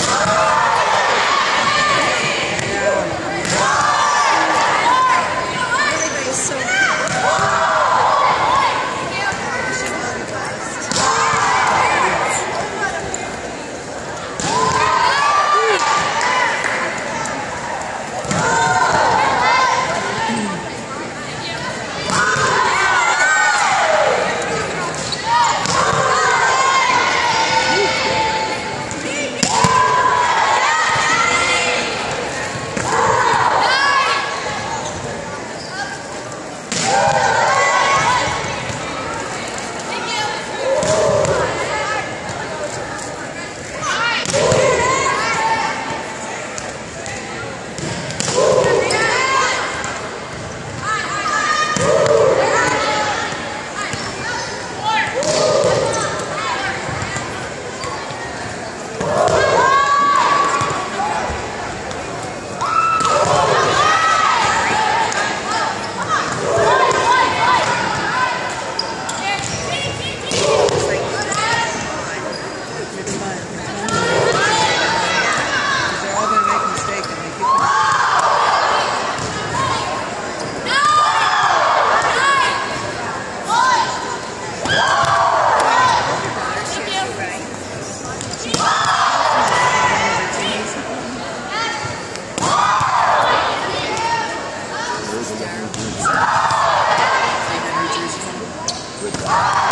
Yeah. Good job.